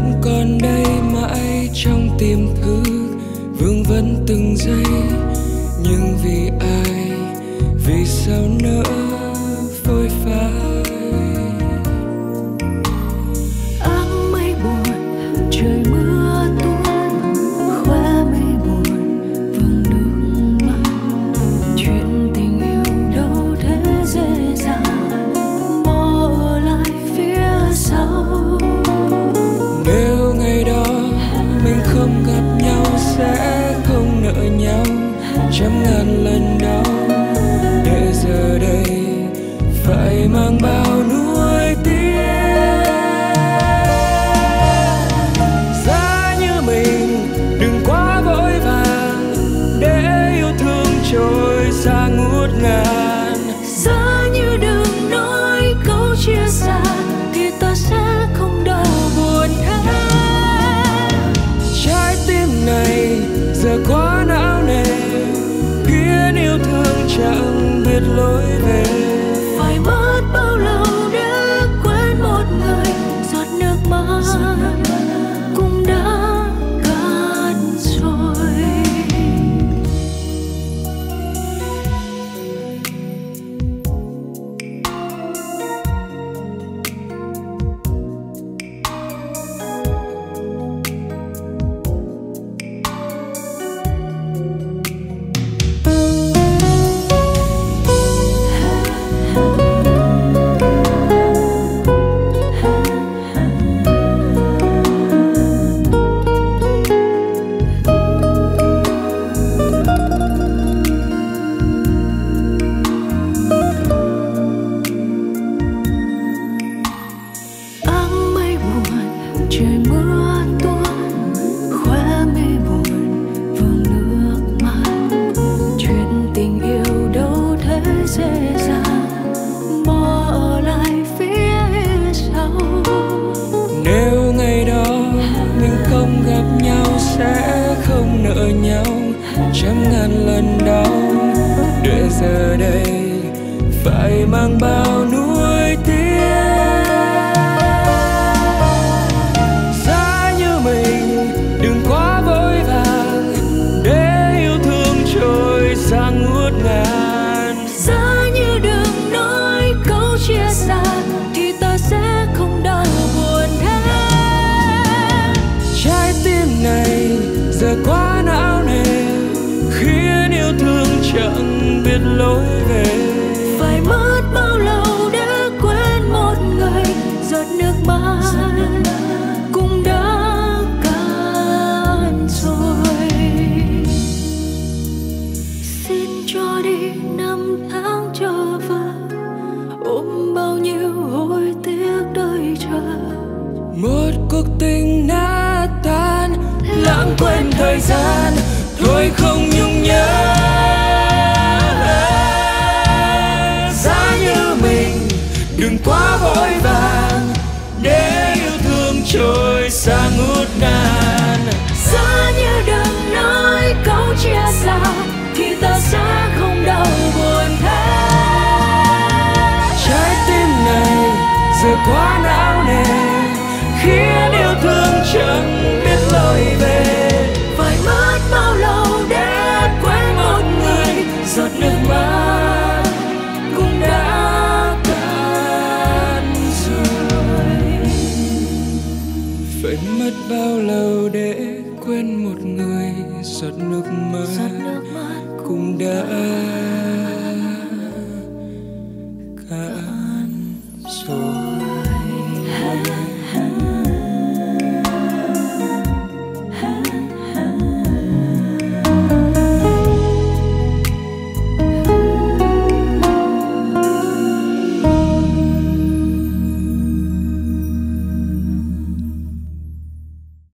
vẫn còn đây mãi trong tiềm thức. Vương vấn từng giây, nhưng vì ai, vì sao nữa giờ đây phải mang bao nỗi giờ quá não nề khiến yêu thương chẳng biết lối về. Phải mất bao lâu để quên một người giọt nước mắt cũng đã cạn rồi. Xin cho đi năm tháng chờ vờ ôm bao nhiêu hối tiếc đợi chờ. Một cuộc tình tan lãng quên thời gian thôi không nhung nhớ giá như mình đừng quá vội vàng để yêu thương trôi xa ngút ngàn. Giá như đừng nói câu chia xa thì ta sẽ không đau buồn thế trái tim này giờ quá não nề mất bao lâu để quên một người giọt nước mắt giọt nước mắt cũng đã